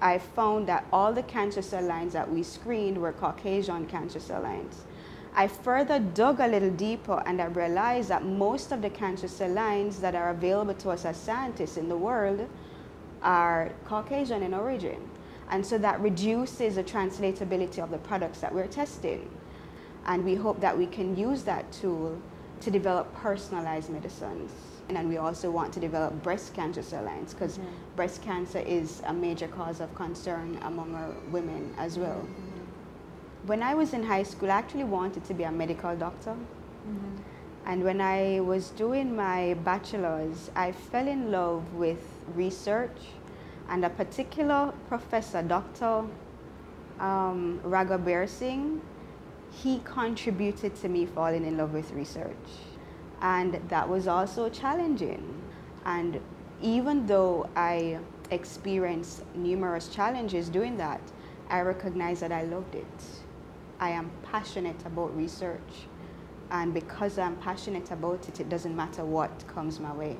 I found that all the cancer cell lines that we screened were Caucasian cancer cell lines. I further dug a little deeper and I realized that most of the cancer cell lines that are available to us as scientists in the world are Caucasian in origin. And so that reduces the translatability of the products that we're testing. And we hope that we can use that tool to develop personalized medicines. And then we also want to develop breast cancer cell lines because mm -hmm. breast cancer is a major cause of concern among our women as well. Mm -hmm. When I was in high school, I actually wanted to be a medical doctor. Mm -hmm. And when I was doing my bachelor's, I fell in love with research and a particular professor, Dr. Um, Raghaber Singh, he contributed to me falling in love with research. And that was also challenging. And even though I experienced numerous challenges doing that, I recognized that I loved it. I am passionate about research. And because I'm passionate about it, it doesn't matter what comes my way.